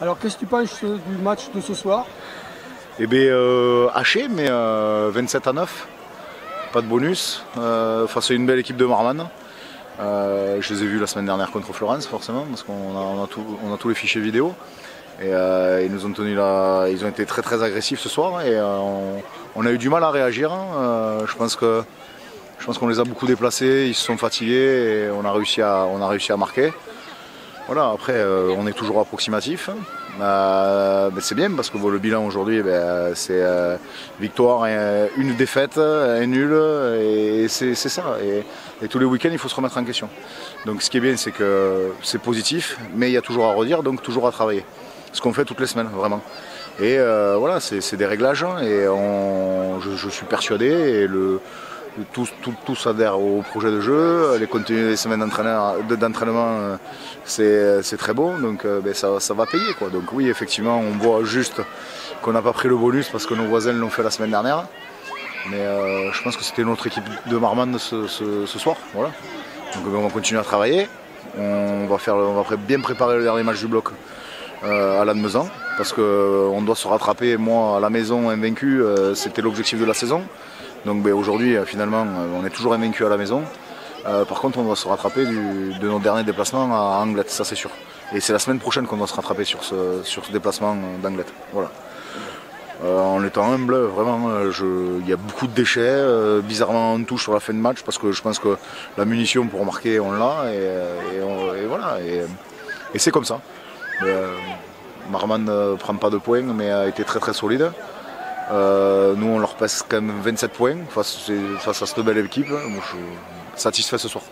Alors qu'est-ce que tu penses du match de ce soir? Eh bien, euh, haché, mais 27 à 9. Pas de bonus. face à une belle équipe de Marman. je les ai vus la semaine dernière contre Florence, forcément, parce qu'on a, tous les fichiers vidéo. Et ils ont été très très agressifs ce soir et on, a eu du mal à réagir. Hein. je pense que je pense qu'on les a beaucoup déplacés, ils se sont fatigués et on a réussi à marquer. Voilà, après euh, on est toujours approximatif. Euh, c'est bien parce que le bilan aujourd'hui ben, c'est euh, victoire, et, une défaite, un nul et c'est ça. Et, tous les week-ends il faut se remettre en question. Donc ce qui est bien c'est que c'est positif, mais il y a toujours à redire, donc toujours à travailler. Ce qu'on fait toutes les semaines, vraiment. Et voilà, c'est des réglages et je, je, suis persuadé et le, tous, adhèrent au projet de jeu. Les contenus des semaines d'entraînement, euh, c'est très bon, donc euh, ben, ça, va payer. Donc oui, effectivement, on voit juste qu'on n'a pas pris le bonus parce que nos voisins l'ont fait la semaine dernière. Mais euh, je pense que c'était notre équipe de Marman ce, soir. Donc ben, on va continuer à travailler. On va, bien préparer le dernier match du bloc à l'Anne-Mezan parce qu'on doit se rattraper. Moi, à la maison, invaincu, c'était l'objectif de la saison. Donc ben, aujourd'hui, euh, finalement, euh, on est toujours invaincu à la maison. Euh, par contre, on doit se rattraper de nos derniers déplacements à Anglette, ça c'est sûr. Et c'est la semaine prochaine qu'on doit se rattraper sur ce, sur ce déplacement d'Anglette. Voilà. en étant humble, vraiment, il y a beaucoup de déchets. bizarrement, on touche sur la fin de match parce que je pense que la munition pour marquer, on l'a. Et, voilà. Et, c'est comme ça. Marman ne prend pas de points, mais a été très très solide. Euh, nous, on leur passe quand même 27 points face, à cette belle équipe. Moi, je suis satisfait ce soir.